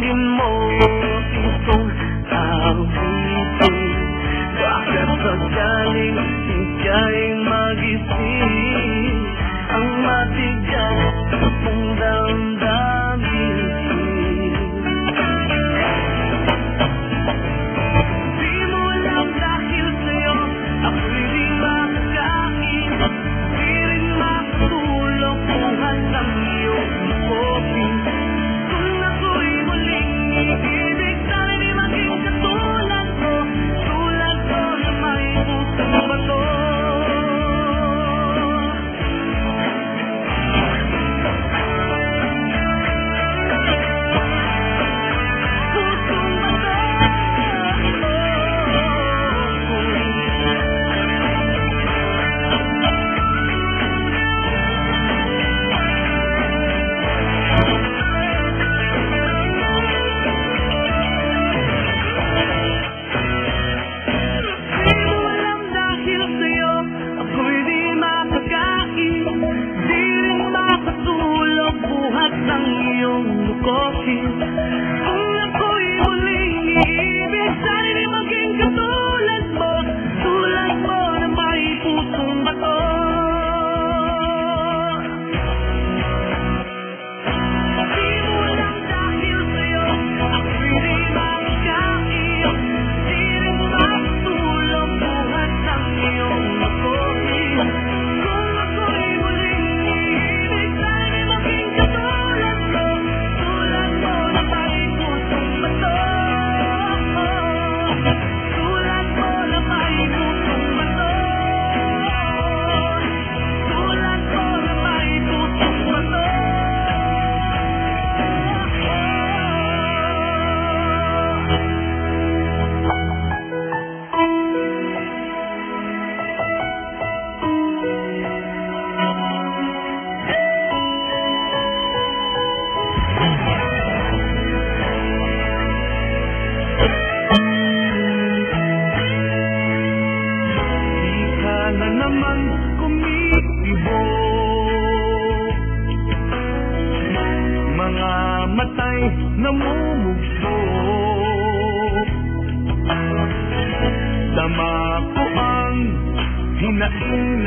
的梦里总是到。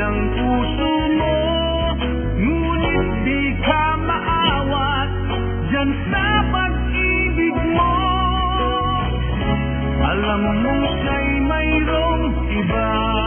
ng puso mo. Ngunit di ka maawat Diyan sa ibig mo. Alam mong siya'y mayroong iba.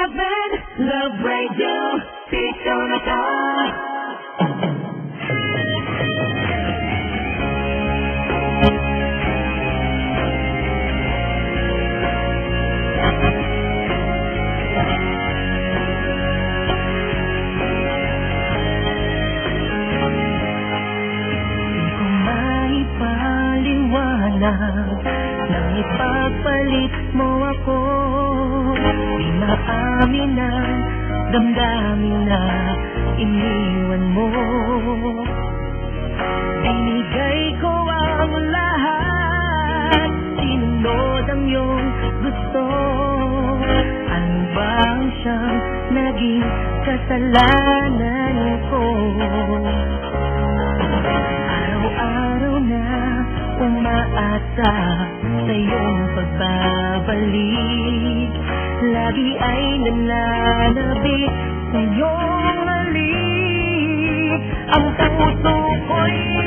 Love Radio, 빛도 나타 amin ang damdamin na iniwan mo. Binigay ko ang lahat, sinunod ang iyong gusto. Ano ba ang siyang naging kasalanan ko? Araw-araw na umaasa sa iyong pagbabalik. Lagi ay nananabik sa iyong mali. Ang puso ko'y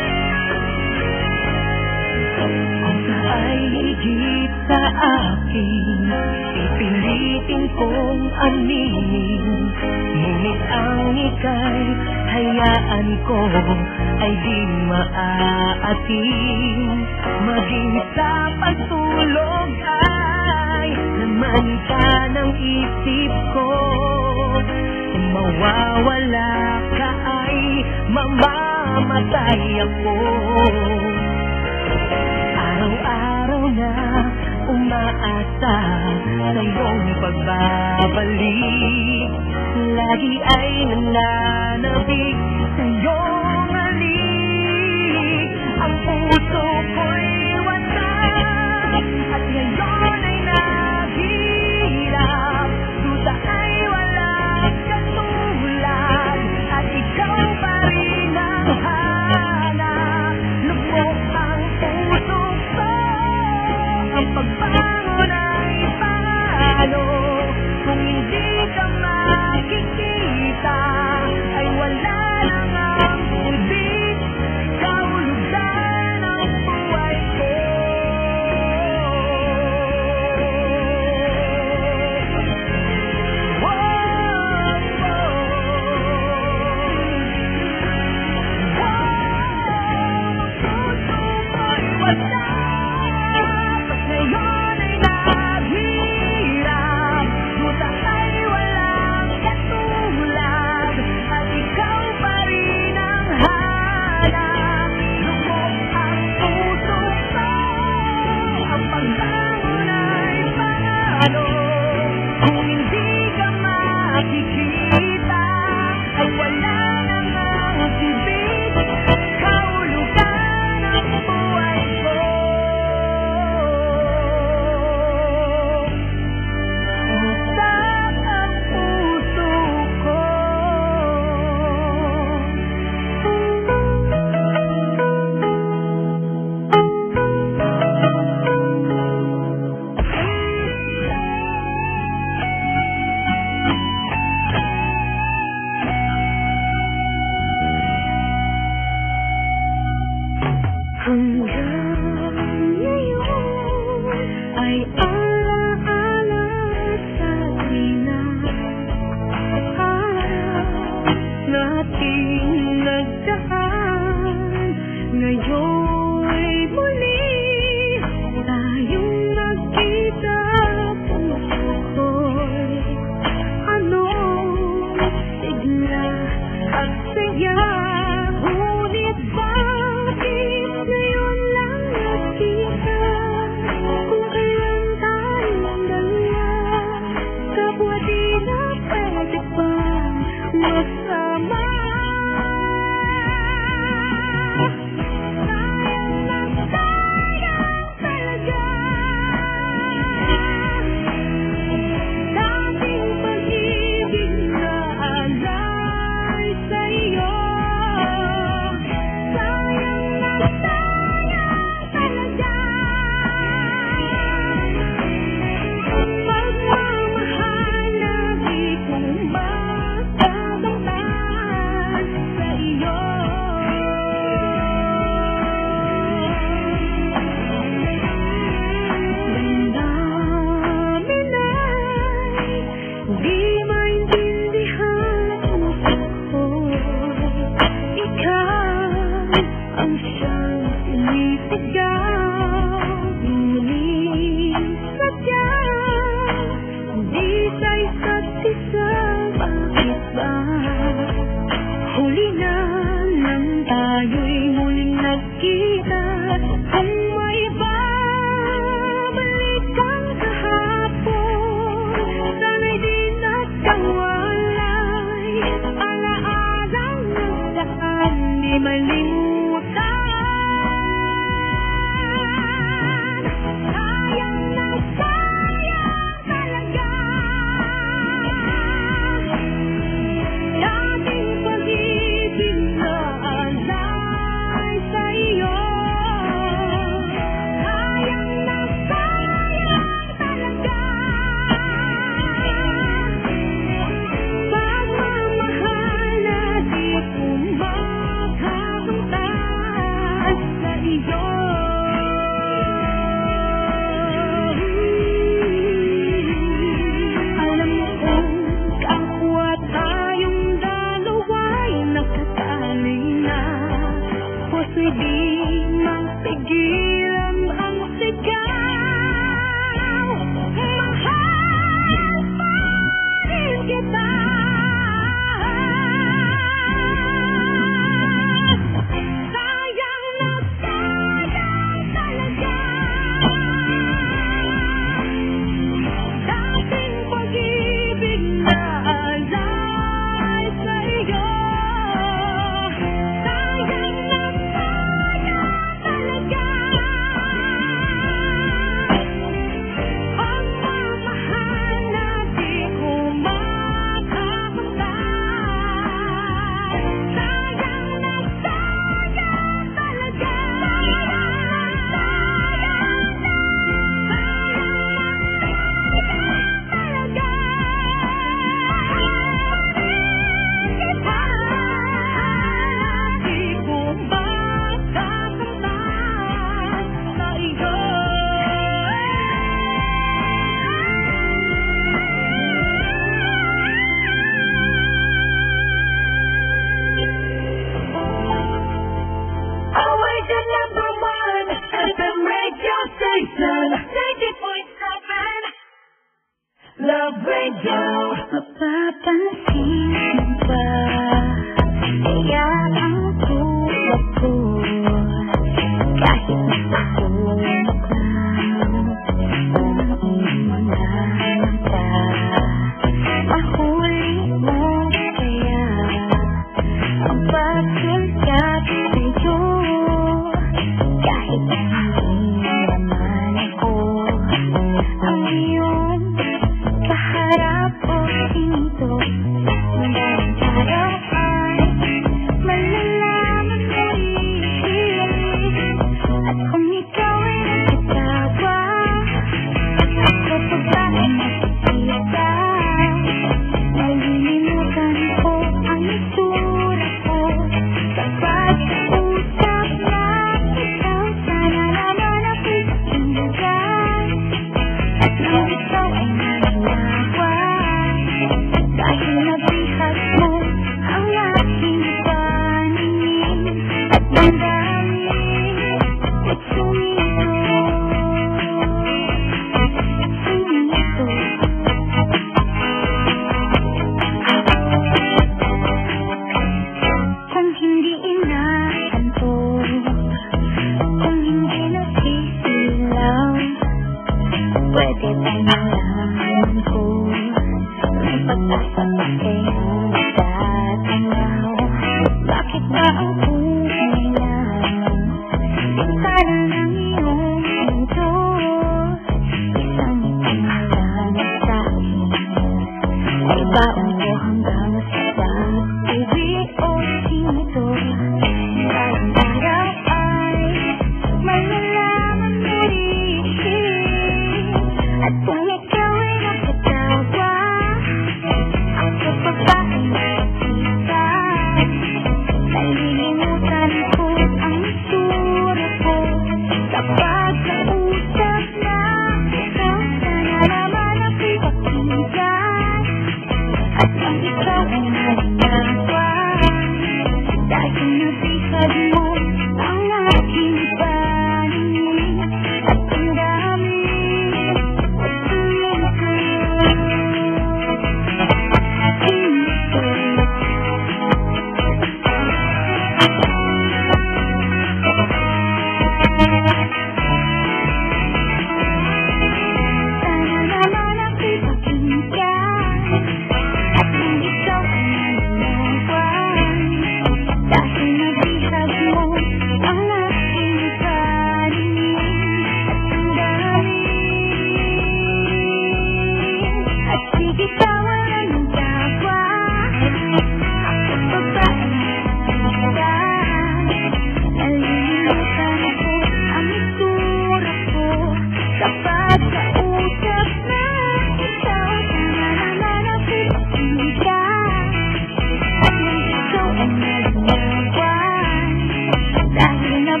That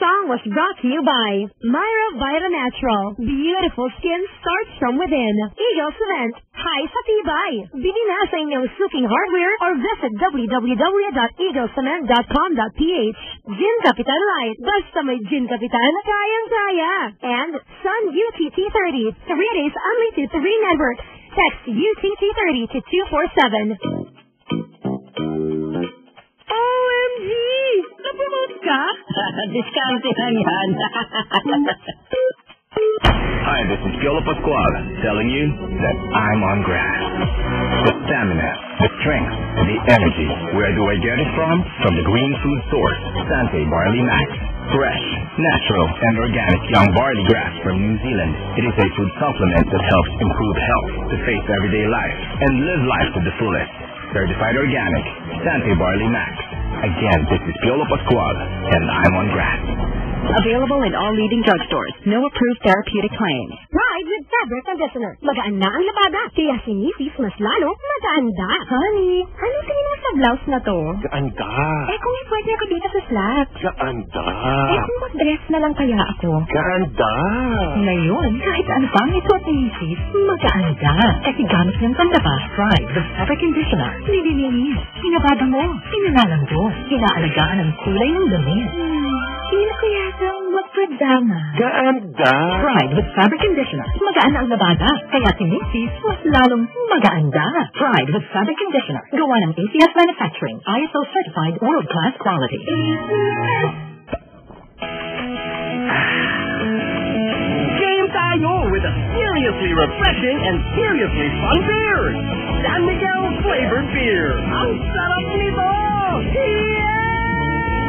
song was brought to you by Myra Vita Natural. Beautiful skin starts from within. Eagle Cement. Hi sa tibay. Bili na sa inyong suking hardware or visit www.eaglecement.com.ph. Gin Capitan Light. Basta may Gin Capitan, kayang-kaya. And Sun UTT30. Three days unlimited three networks. Text UTT30 to 247. OMG! Napromote ka? Lang yan. Hi, this is Piolo Pascual telling you that I'm on grass. The stamina, the strength, the energy. Where do I get it from? From the green food source, Sante Barley Max. Fresh, natural, and organic young barley grass from New Zealand. It is a food supplement that helps improve health to face everyday life and live life to the fullest. Certified organic, Sante Barley Max. Again, this is Piolo Pascual, and I'm on grass. Available in all leading drugstores. No approved therapeutic claims. Ride with fabric conditioner. Magaan na ang labada, kaya si Mrs. mas lalo maganda. Honey, ano tingin mo sa blouse na to? Ganda. Eh kung pwede ako dito sa flat. Ganda. Eh kung mag-dress na lang kaya ako. Ganda. Ngayon, kahit ano pa ang isuot ni Mrs., magaanda. Kasi gamit niyang pandaba, Pride, the fabric conditioner. Nililinis, pinabada mo, pinanalanggo, inaalagaan ang kulay ng damit. Hmm, feel ko yatang magpadama. Ganda. Pride with fabric conditioner. Magaan ang labada. Kaya si Mrs. mas lalong magaanda. Pride with fabric conditioner. Gawa ng ACS Manufacturing. ISO certified world-class quality. Game tayo with a seriously refreshing and seriously fun beer. San Miguel flavored beer. Ang sarap nito! Yeah!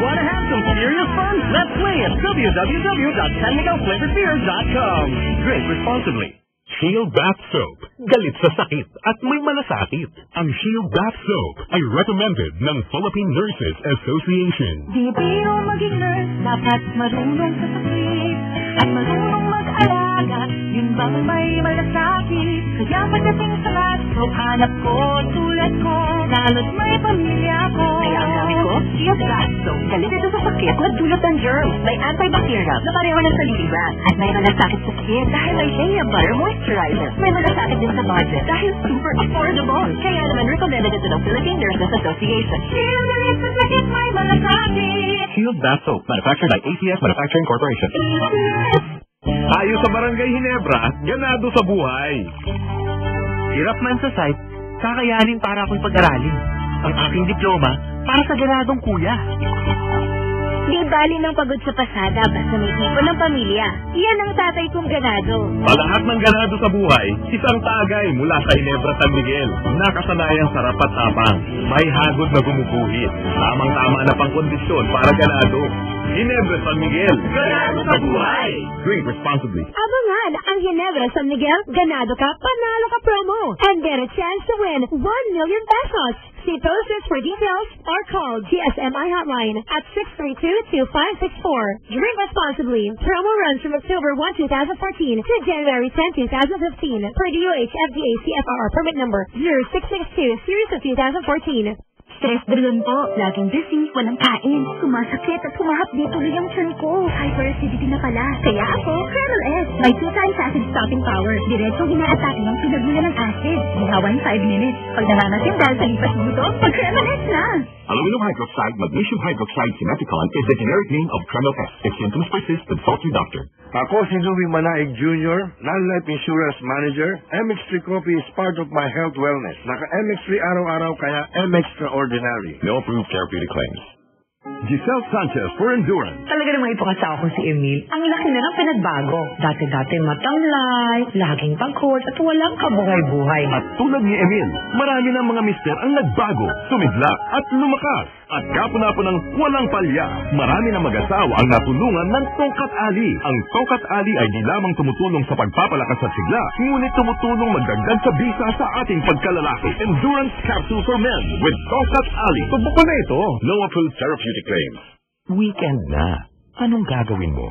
Want to have some serious fun? Let's play at www.sanmiguelflavoredbeer.com. Drink responsibly. Shield Bath Soap. Galit sa sakit at may malasakit. Ang Shield Bath Soap ay recommended ng Philippine Nurses Association. Di biro maging nurse, dapat marunong sa sakit At marunong mag-alaga, yun bang may malasakit Kaya pagdating sa lahat, so hanap ko tulad ko Lalo't may pamilya ko Kaya ang gamit ko, Bath Soap. Ito sa sakit na ng germs. May antibacterial na pareho ng sa Lily Bath. At may malasakit sa skin dahil may Shea Butter Moisturizer. May malasakit din sa budget dahil super affordable. Kaya naman recommended ito ng Philippine Nurses Association. Shield Bath Soap, manufactured by ACS Manufacturing Corporation. Tayo sa Barangay Hinebra, ganado sa buhay. Hirap man sa site, kakayanin para akong pag-aralin. Ang aking diploma para sa ganadong kuya. Di bali ng pagod sa pasada basta may tipo ng pamilya. Yan ang tatay kong ganado. Sa lahat ng ganado sa buhay, isang tagay mula sa Hinebra San Miguel. Nakasanayang sarap at tapang. May hagod na gumuguhit. Tamang-tama na pangkondisyon para ganado. Hinebra San Miguel. Ganado sa buhay! Drink responsibly. Abangan ang Ginebra San Miguel, ganado ka, panalo ka promo, and get a chance to win 1 million pesos. See posters for details or call GSMI hotline at 632-2564. Drink responsibly. Promo runs from October 1, 2014 to January 10, 2015 per DOH FDA CFR permit number 0662 series of 2014. Stress driven po. Laging busy, walang kain. Sumasakit at humahap dito tuloy ang tiyan ko. Hyperacidity na pala. Kaya ako, Colonel S. May two times acid stopping power. Diretsong inaatake ng pinagmula ng acid. Bihawan 5 minutes. Pag nananasin dahil sa lipas buto, mag Colonel S na. Aluminum hydroxide, magnesium hydroxide, simeticon is the generic name of Tremel S. If symptoms persist, consult your doctor. Ako si Louie Manaig Jr., Non-Life Insurance Manager. MX3 Coffee is part of my health wellness. Naka-MX3 araw-araw kaya M Extraordinary. No approved therapeutic claims. Giselle Sanchez for Endurance. Talaga namang ipakasako si Emil. Ang laki na ng pinagbago. Dati-dati matamlay, laging pagkot at walang kabuhay-buhay. At tulad ni Emil, marami ng mga mister ang nagbago, sumidla at lumakas. At kapo-napo ng walang palya, marami ng mag-asawa ang natulungan ng Tongkat Ali. Ang Tongkat Ali ay di lamang tumutulong sa pagpapalakas at sigla, ngunit tumutulong magdagdag sa bisa sa ating pagkalalaki. Endurance Capsule for Men with Tongkat Ali. Subukan na ito. No approved therapeutic claims. Weekend na. Anong gagawin mo?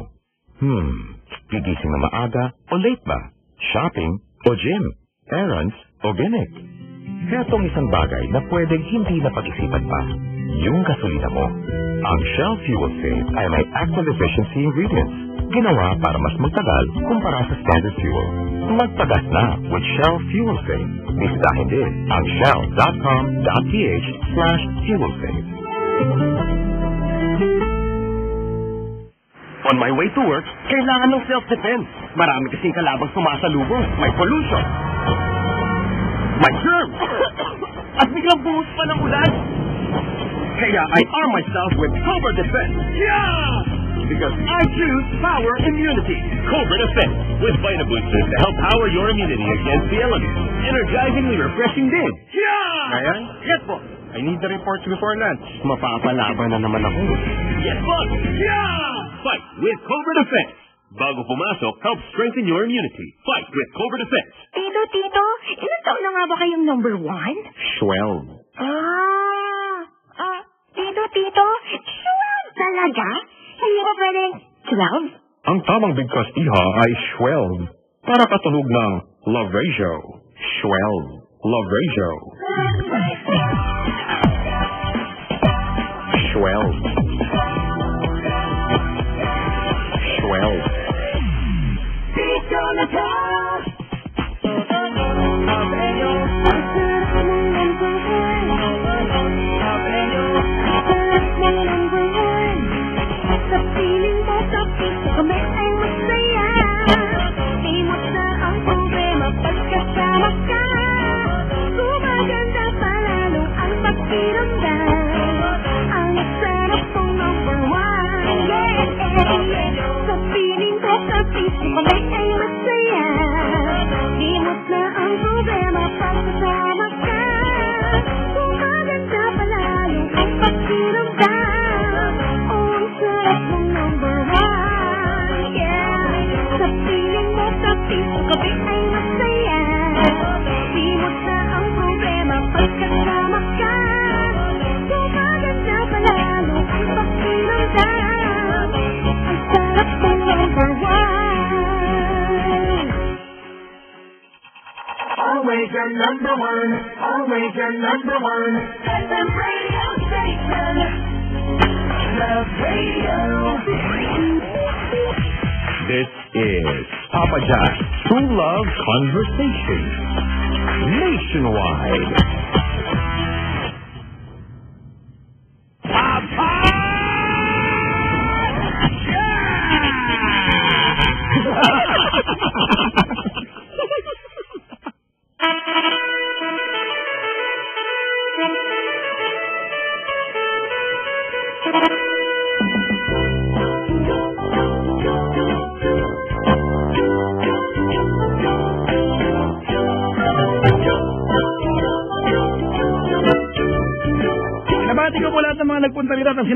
Hmm, gigising na maaga o late ba? Shopping o gym? Errands o gimmick? Hetong isang bagay na pwedeng hindi na pag-isipan pa. Yung gasolina mo. Ang Shell Fuel Save ay may active efficiency ingredients. Ginawa para mas magtagal kumpara sa standard fuel. Magpagas na with Shell Fuel Save. Bisitahin din ang shell.com.ph slash fuel save. On my way to work, kailangan ng self-defense. Marami kasing kalabang sumasalubong. May pollution. May germs. At biglang buhos pa ng ulan. Kaya I arm myself with Cobra Defense. Yeah! Because I choose power immunity. Cobra Defense with Vita Boosters to help power your immunity against the elements. Energizingly refreshing din. Yeah! Ayan? Yes, boss. I need the reports before lunch. Mapapalaban na naman ako. Yes, boss! Yeah! Fight with Cobra Defense. Bago pumasok, help strengthen your immunity. Fight with Cobra Defense. Tito, Tito, ilan taon na nga ba kayong number one? Twelve. Ah, ah, Tito, Tito, twelve talaga? Hindi ba pwedeng twelve? Ang tamang bigkas iha ay twelve. Para katunog ng Love Ratio. Twelve. Love Ratio. Ah, 12. Number one. Always your number one. FM radio station Love Radio This is Papa Jack's True Love Conversation. Nationwide.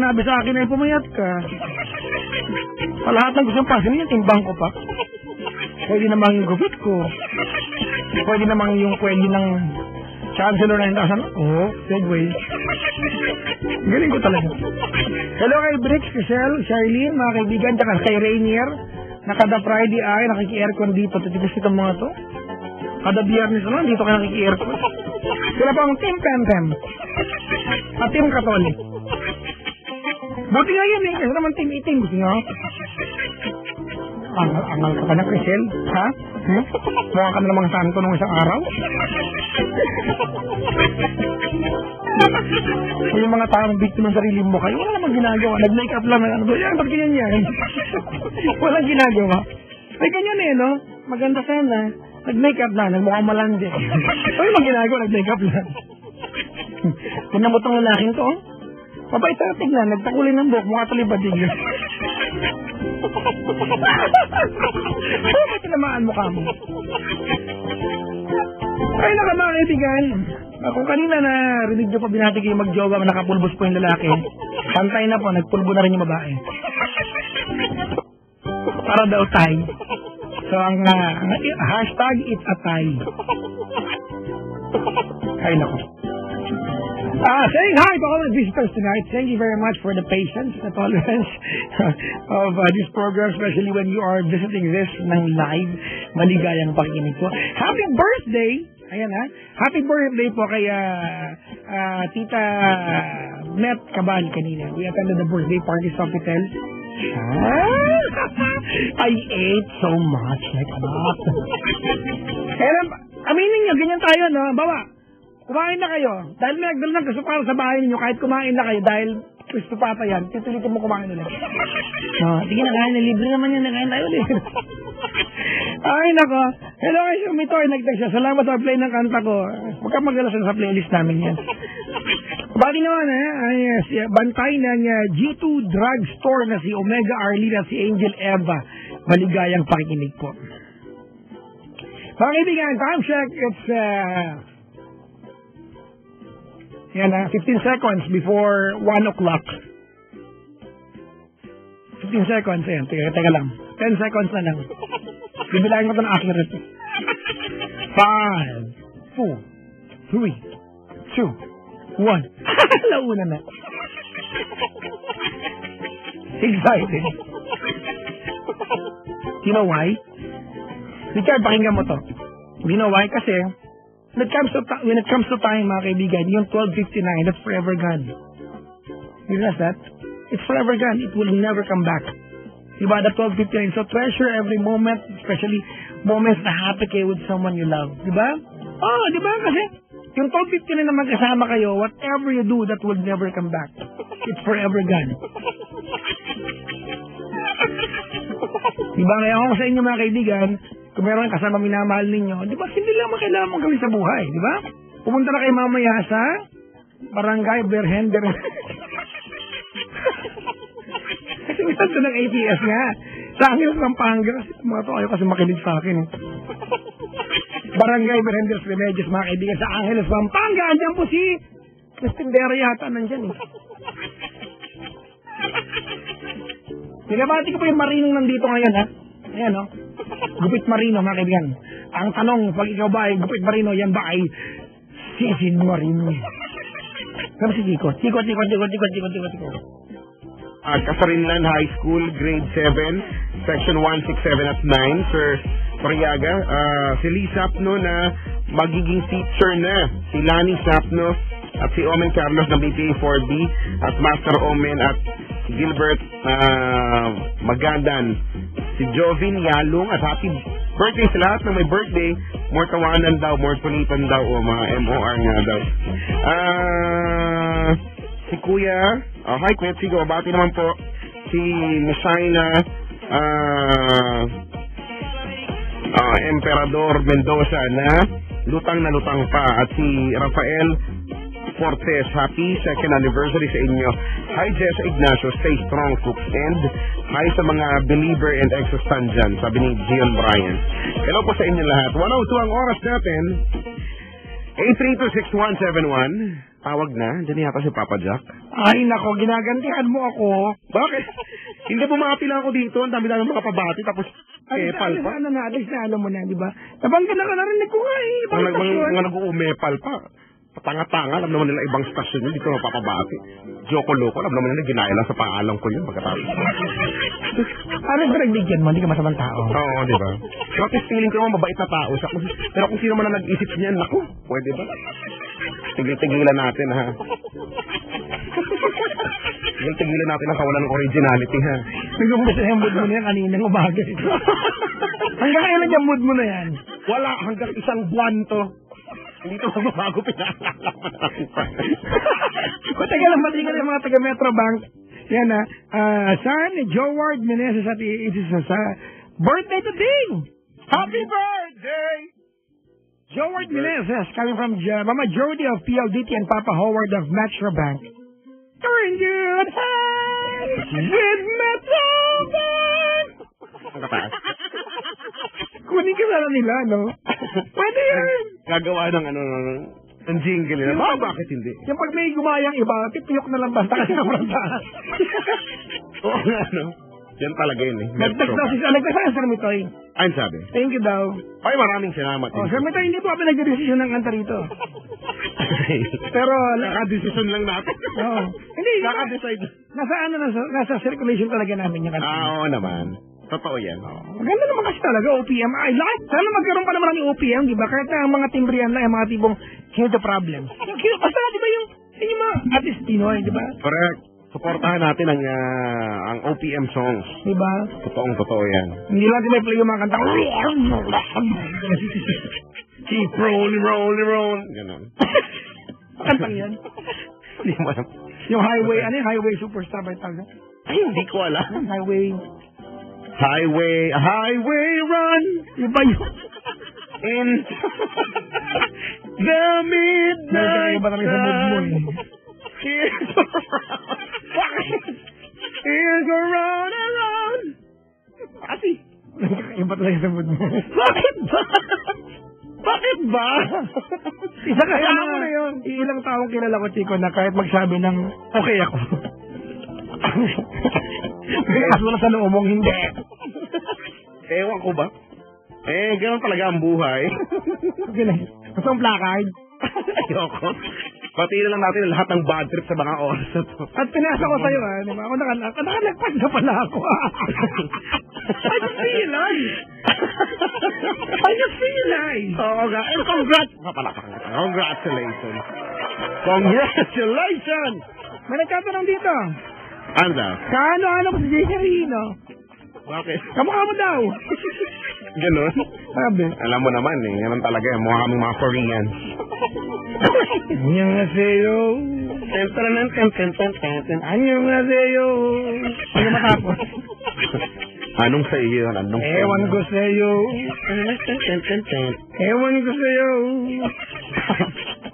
Sinabi sa akin ay pumayat ka. Sa lahat ng gustong pasin niya, timbang ko pa. Pwede namang yung gupit ko. Pwede namang yung pwede ng chancellor na hintasan. Oo, segway. Galing ko talaga. Hello kay kay Shell, Charlene, mga kaibigan, tsaka kay Rainier. Na kada Friday ay nakiki-aircon dito. Tatigas itong mga to. Kada biyernes naman, dito ka nakiki-aircon. Sila pa ang Team Pem Pem. At Team Katolik. Buti nga yan eh, kasi naman Itim. Gusto nga. Angal, angal ka pa na, Crisel? Ha? Hmm? Mukha ka na namang santo nung isang araw? Kung yung mga taong biktima ng sarili mo kayo, wala namang ginagawa. Nag-make up lang. Ano ba yan? Ba't ganyan yan? Walang ginagawa. Ay, ganyan eh, no? Maganda sana. Nag-make up na. Nagmukhang malandi. Ay, mag ginagawa. Nag-make up lang. Tingnan mo tong lalaking to, oh. Mabait sa tignan. Nagtakulay ng buhok. Mukha tuloy badig. Bakit tinamaan mukha mo? Ay, naka mga kaibigan. Ah, Kung kanina na rinig nyo pa binati kayo magjowa, nakapulbos po yung lalaki. Pantay na po, nagpulbo na rin yung babae. Para daw tay. So, ang ah, hashtag it's a tie. Ay, nako. Ah, saying hi to all the visitors tonight. Thank you very much for the patience, the tolerance of uh, this program, especially when you are visiting this ng live. Maligayang pakikinig po. Happy birthday! Ayan ha. Happy birthday po kay ah, ah, Tita Met Cabal kanina. We attended the birthday party sa hotel. I ate so much like a lot. Kaya, aminin nyo, ganyan tayo, no? Bawa, Kumain na kayo. Dahil may nagdala ng kasukal sa bahay ninyo, kahit kumain na kayo, dahil Kristo Papa yan, titulitin mo kumain ulit. Oh, sige na, kain na. Libre naman yan. Nakain tayo ulit. Ay, nako. Hello kay Sumitoy. Nagtag siya. Salamat sa play ng kanta ko. Huwag kang mag sa playlist namin yan. Bali naman eh, ay, uh, si, bantay ng uh, G2 Drugstore na si Omega Arlene at si Angel Eva. Maligayang pakikinig po. Mga kaibigan, time check. It's uh, yan na, 15 seconds before 1 o'clock. 15 seconds, ayan. Teka, teka lang. 10 seconds na lang. Bibilangin ko ito ng accurate. 5, 4, 3, 2, 1. Launa na. Excited. You know why? Richard, pakinggan mo to. You know why? Kasi, when it comes to, when it comes to time, mga kaibigan, yung 12.59, that's forever gone. You realize that? It's forever gone. It will never come back. Diba? The 12.59. So, treasure every moment, especially moments na happy kayo with someone you love. Diba? Oh, diba? Kasi, yung 12.59 na magkasama kayo, whatever you do, that will never come back. It's forever gone. Diba? Kaya ako sa inyo mga kaibigan, kung meron kasama minamahal ninyo, di ba, hindi lang kailangan mong gawin sa buhay, di ba? Pumunta na kayo mamaya sa Barangay Berhen Berhen. kasi minsan to ng APS nga. Sa Angeles, Pampanga, kasi mga to, ayaw kasi makinig sa akin. Eh. Barangay Berhendes Remedios, mga kaibigan, sa Angeles, Pampanga. Andyan po si Christine Dera yata, nandyan eh. Pinabati ko po yung Marinong nandito ngayon, ha? Ayan, oh. Gupit Marino, mga kaibigan. Ang tanong, pag ikaw ba ay Gupit Marino, yan ba ay Sisid Marino? Pero si Chico, Chico, Chico, Chico, Chico, Chico, Chico, Chico. Ah, Casarinlan High School, grade 7, section 167 at 9, Sir Pariaga. Ah, si Lee Sapno na magiging teacher na. Si Lani Sapno at si Omen Carlos ng BPA 4B at Master Omen at Gilbert ah, Magandan. Si Jovin Yalong at happy birthday sa lahat ng may birthday. More tawanan daw, more tulipan daw o mga MOR nga daw. Ah, si Kuya, oh, hi Kuya Chigo, bati naman po si Misaina ah ah, Emperador Mendoza na lutang na lutang pa at si Rafael Fortes, happy second anniversary sa inyo. Hi Jess Ignacio, stay strong cooks and hi sa mga believer and exo-stand dyan, sabi ni Gian Bryan. Hello po sa inyo lahat. 102 ang oras natin. 8326171. Tawag na. Diyan yata si Papa Jack. Ay, nako, ginagantihan mo ako. Bakit? Hindi bumati lang ako dito. Ang dami lang mga pabati. Tapos, Ay, epal sa- pa. Ano na, alis na alam mo na, di ba? Nabangga na ka narinig ko nga eh. Mga nag-uumepal pa. Tanga-tanga. Alam naman nila ibang stasyon yun. Dito mapapabati. Joko-loko. Alam naman nila ginaya lang sa paalam ko yun. Pagkatapos. Ano ba nagbigyan mo? Hindi ka masamang tao. Oo, di ba? Least feeling ko naman mabait na tao siya. Pero kung sino man ang nag-isip niyan, naku, pwede ba? Tigil-tigilan natin, ha? Tigil-tigilan natin ang kawalan ng originality, ha? Nag-umpisa yung mood mo na yan kaninang umaga. Hanggang kailan yung mood mo na yan? Wala, hanggang isang buwan to. Hindi to magbabago, pinakakalaman pa. Kung taga lang matingan yung mga taga Metro Bank, yan na, ah, son ni Joward Meneses at sa birthday today! Happy birthday! Joward Meneses coming from Mama Jody of PLDT and Papa Howard of Metro Bank. You're in good hands with Metro Bank! Kunin ka na nila, no? Pwede yan! Gagawa ng ano, ng jingle nila. Ba, bakit hindi? Yung pag may gumayang iba, tipiyok na lang basta kasi sobrang taas. Oo nga, no? Yan talaga yun, eh. Nagtas daw si Alag ka Sir Mitoy. Ayun sabi. Thank you daw. Ay, maraming salamat. Oh, Sir Mitoy, hindi po ako nagdedesisyon ng kanta rito. Pero, Kakadesisyon lang natin. Oo. Hindi, Kakadecide. nasa ano, nasa, nasa circulation talaga namin yung kanta. Ah, oo naman. Totoo yan. Maganda naman kasi talaga, OPM. I like. Sana magkaroon pa naman ng OPM, di ba? Kahit na ang mga timbrian lang, yung mga tipong, hear the yung, basta, di ba yung, yung mga artist Pinoy, di ba? Correct. Supportahan natin ang ah, ang OPM songs. Di ba? Totoong totoo yan. Hindi lang din may play yung mga kanta. Keep rolling, rolling, rolling. Ganon. Kantang yan. Hindi mo alam. Yung highway, ano yung highway superstar ba yung tawag? Ay, hindi ko alam. Highway. Highway, highway run Iba yun. in the midnight Iba talaga sa mood mo eh. Here's around. Here's around, around. Kasi, Iba talaga sa mood mo. bakit ba? Bakit ba? Isa Kaya mga, mo na yun. ilang taong kilala ko, Chico, na kahit magsabi ng okay ako. May aso na sa loob mong hindi. Ewan ko ba? Eh, ganoon talaga ang buhay. Gusto mong placard? Ayoko. Pati na lang natin lahat ng bad trip sa mga oras na to. At pinasa ko sa'yo, ah. Di ba? Ako naka, nakalagpas na pala ako. Ay, bilang. I just realized. Oo nga. And congrats. Papalapakan kita. Congratulations. Congratulations! May nagtatanong dito. Ano? Kaano-ano ko si Jay Carino? Bakit? Kamukha mo daw. Ganun? Sabi. Alam mo naman eh. Ganun talaga. eh. Mukha kaming mga Koreans. Annyeonghaseyo. Ten, ten, ten, ten, ten, ten, ten, ten. Annyeonghaseyo. Sige matapos. Anong sa iyo? Anong sa iyo? Ewan ko ten, ten. Ewan ko sa'yo.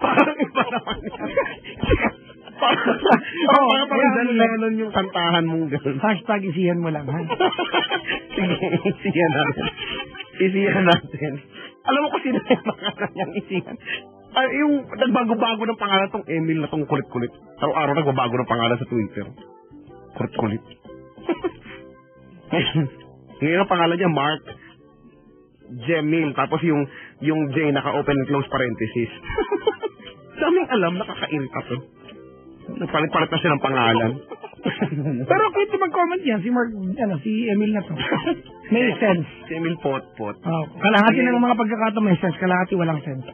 Parang iba naman Oo, parang parang yan. John Lennon yung kantahan mong gano'n. Hashtag isihan mo lang, ha? Sige, isiyan natin. Isiyan natin. Alam mo kasi na yung pangalan niyang isiyan. Ay, yung nagbago-bago ng pangalan tong Emil na tong kulit-kulit. Araw-araw nagbabago ng pangalan sa Twitter. Kulit-kulit. Ngayon ang pangalan niya Mark Jemil. Tapos yung yung J naka-open and close parenthesis. Daming alam, nakakairita to. Nagpalit-palit na siya ng pangalan. Pero kung mag-comment yan, si Mark, ano, si Emil na to. May sense. Si Emil Potpot. Oh, kalahati ng mga pagkakataon may sense, kalahati walang sense.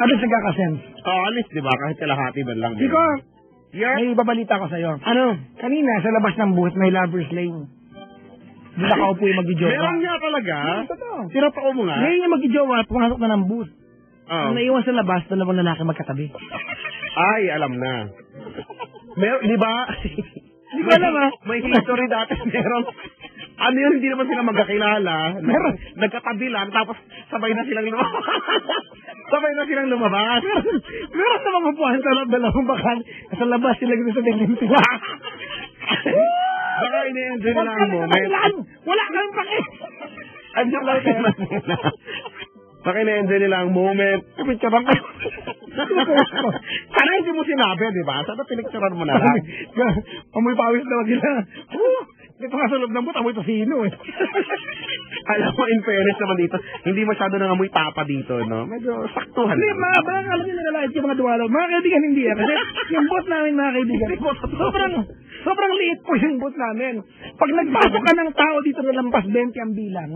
ano sa kaka-sense? Oh, alis, di ba? Kahit kalahati man lang. Siko, Yeah. may babalita ko sa'yo. Ano? Kanina, sa labas ng booth, may lover's lane. Doon nakaupo yung magjowa. Meron nga talaga. Totoo. Tinatao mo nga. Ngayon yung magjowa, pumasok na ng booth. Oh. Ang naiwan sa labas, dalawang lalaki magkatabi. Ay, alam na. Meron, di ba? Hindi ko alam, ah. May history dati. Meron. Ano yun, hindi naman sila magkakilala. Meron. Nagkatabi lang, tapos sabay na silang lumabas. sabay na silang lumabas. Meron na mga puwan sa loob dalawang bakan. Sa labas sila gusto sa dilim sila. Baka ini-enjoy nila ang moment. Wala kang pake. Andiyan lang kayo. Baka ini-enjoy nila ang moment. Picture kayo. Sana hindi mo sinabi, di ba? Sana pinicturean mo na lang. Amoy pawis na sila. Nga sa loob ng booth, amoy tosino eh. Alam mo, in fairness naman dito, hindi masyado nang amoy tapa dito, no? Medyo saktuhan. Hindi, mga bang alam niyo nalalait yung mga duwalaw. Mga kaibigan, hindi eh. Kasi yung booth namin, mga kaibigan, sobrang, sobrang liit po yung booth namin. Pag nagpasok ka ng tao dito na lampas 20 ang bilang,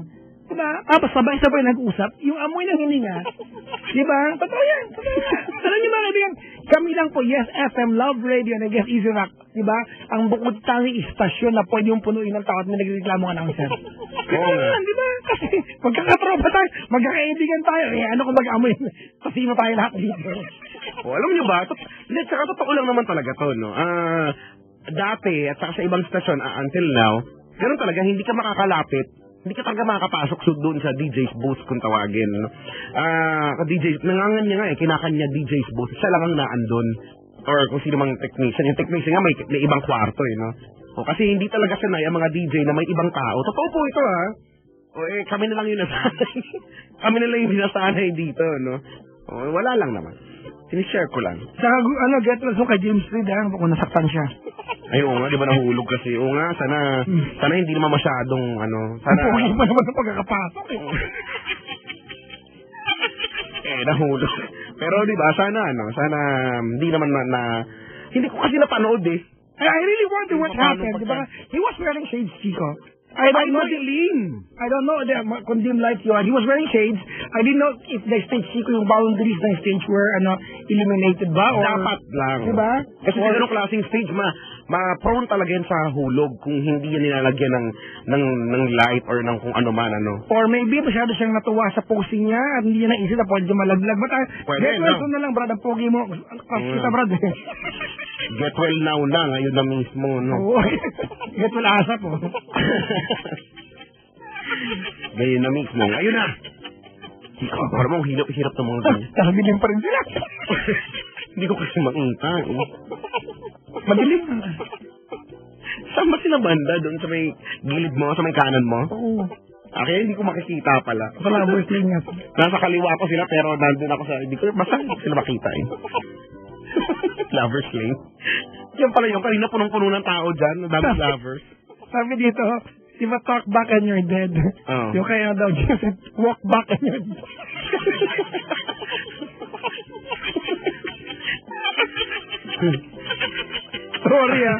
diba? Tapos sabay-sabay nag-usap, yung amoy ng hininga, diba? Totoo yan. Totoo yan. Alam niyo mga kaibigan, kami lang po, Yes FM, Love Radio, and Yes Easy Rock, diba? Ang bukod tangi istasyon na pwede yung punuin ng tao at may nagreklamo announcer. Oo nga. Di ba? Kasi magkakatropa tayo, magkakaibigan tayo. Eh, ano kung mag-amoy? Kasino tayo lahat dito. O, alam niyo ba? Hindi, tsaka totoo lang naman talaga to, no? Ah, dati, at saka sa ibang stasyon, ah, until now, ganun talaga, hindi ka makakalapit hindi ka talaga makakapasok so doon sa DJ's booth kung tawagin. Ah, DJ, nangangan niya nga eh, kinakanya DJ's booth. Siya lang ang naandun. Or kung sino mang technician. Yung technician nga may, may ibang kwarto eh, no? O, kasi hindi talaga sanay ang mga DJ na may ibang tao. Totoo po ito, ha? O, eh, kami na lang yung nasanay. kami na lang yung nasanay dito, no? O, wala lang naman. Sinishare ko lang. Saka, ano, get well so kay James Reid, ha? Kung nasaktan siya. Ay, oo nga, di ba nahulog kasi? Oo nga, sana, sana hindi naman masyadong, ano, sana... Ang pogi pa naman sa pagkakapasok, eh. eh, nahulog. Pero di ba, sana, ano, sana, um, hindi naman na, na hindi ko kasi napanood eh. I, I really wonder what Paano happened. pagka- Diba? He was wearing shades, Chico. I don't know. I don't know the dim light yun. He was wearing shades. I didn't know if the stage, Chico, yung boundaries ng stage were, ano, illuminated ba? Or, Dapat lang. Diba? Kasi sa ganung klaseng stage, ma, ma-prone talaga yan sa hulog kung hindi yan nilalagyan ng, ng, ng light or ng kung ano man, ano. Or maybe masyado siyang natuwa sa posing niya at hindi niya naisip na pwede malaglag. But uh, Pwede, get well no? soon na lang, Brad. Ang pogi mo. Mm. kita, Brad. Get well now na, ngayon na mismo, no. Oo. get well asa po. Ngayon na mismo, ngayon na. Ikaw, parang mo, hirap-hirap ng mga ganyan. Nakabilim pa rin sila. Hindi ko kasi makita. Eh. Madilim. Saan ba sila banda? Doon sa may gilid mo, sa may kanan mo? Oo. Kaya hindi ko makikita pala. Sa lovers lane nga. Nasa kaliwa ko sila pero nandun ako sa... Hindi ko, basta hindi ko sila makita eh. lovers lane. Yan pala yung kanina punong-puno ng tao dyan. Ang dami lovers. Sabi dito, di ba talk back and you're dead? Oo. Yung kaya daw, walk back and you're dead. Sorry ah.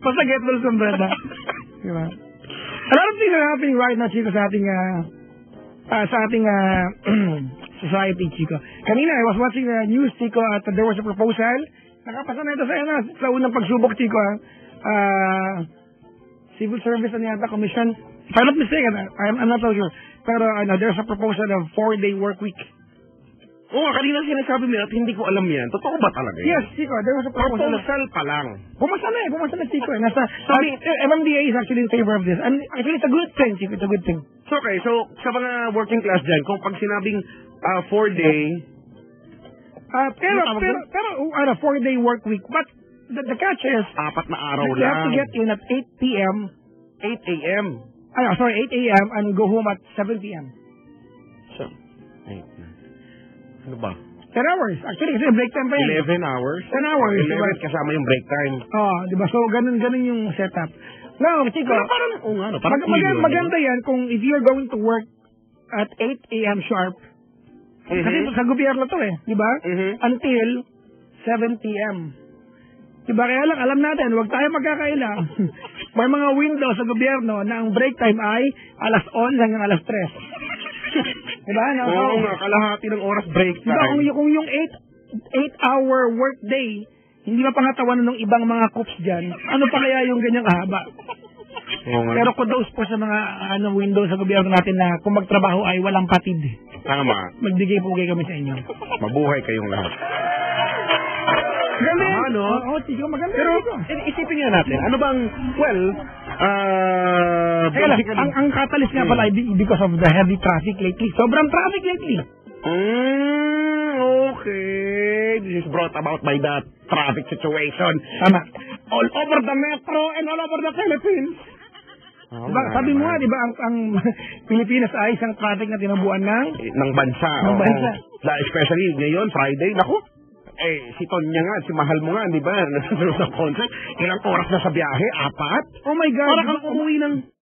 Basta get bread ah. Di ba? A lot of things are happening right now, Chico, sa ating, ah, ah, sa ating ah, society, Chico. Kanina, I was watching the news, Chico, at there was a proposal. Nakapasa na ito sa, ano, sa unang pagsubok, Chico, ah. Ah, Civil Service and yata Commission. If I'm not mistaken, I'm, I'm not sure. Pero ano, there's a proposal of four-day work week. Oo, nga, kanina sinasabi mo at hindi ko alam yan. Totoo ba talaga yan? Yes, Chico, there was a proposal. of- Proposal pa lang. Pumasa na eh, pumasa na, Chico. eh. Nasa, sabi, eh, MMDA is actually in favor of this. And actually, it's a good thing, Chico, it's a good thing. So, okay, so sa mga working class dyan, kung pag sinabing ah, four-day, Ah, pero, Ano tawag pero, doon? pero, uh, ano, four-day work week. But, the, the catch is, apat na araw you have to lang. get in at 8 p.m. 8 a.m. Ano, sorry, 8 a.m. and go home at 7 p.m. Ano ba? 10 hours. Actually, kasi break time pa yan. 11 hours? 10 hours. 11 diba? kasama yung break time. Oh, di ba? So, ganun, ganun yung setup. Now, Chico, Pero parang, oo nga, no, parang mag- mag- maganda yan kung if you're going to work at 8 a.m. sharp, Mhm. kasi sa gobyerno to eh, di ba? Mhm. Until 7 p.m. Diba? Kaya lang, alam natin, huwag tayo magkakaila. May mga window sa gobyerno na ang break time ay alas 11 hanggang alas 3. diba? No? Oo nga, kalahati ng oras break Diba, kung, time. y- kung yung 8 8-hour work day, hindi mapangatawan ng ibang mga coops dyan, ano pa kaya yung ganyang kahaba? Oo nga. Pero kudos po sa mga ano, window sa gobyerno natin na kung magtrabaho ay walang patid. Tama. Magbigay po kayo kami sa inyo. Mabuhay kayong lahat. Ganda Tama, no? Oo, oh, Chico, maganda. Pero, i- isipin nga natin, ano bang, well, ah, Kaya lang, ang, ang catalyst nga pala be- because of the heavy traffic lately. Sobrang traffic lately. Mm, okay. This is brought about by the traffic situation Tama. all over the metro and all over the Philippines. Oh, Diba, sabi mo nga, di ba, ang, ang Pilipinas ay isang traffic na tinubuan ng ng bansa. Ng bansa. Especially ngayon, Friday, naku. Eh, si Tonya nga, si Mahal mo nga, di ba? Nasusunod sa concert. Ilang oras na sa biyahe? Apat? Oh my God. Para kang umuwi ng